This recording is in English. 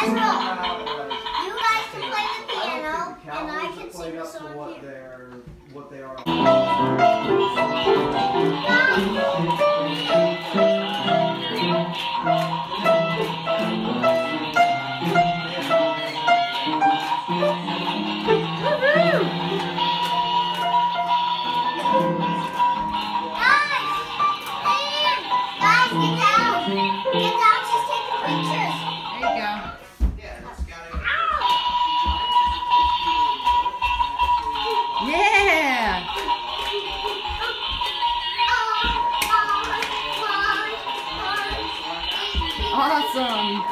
Guys. You guys can play the piano, and I can sing the song what here. What they are. Get down. Get down. Yeah. Awesome.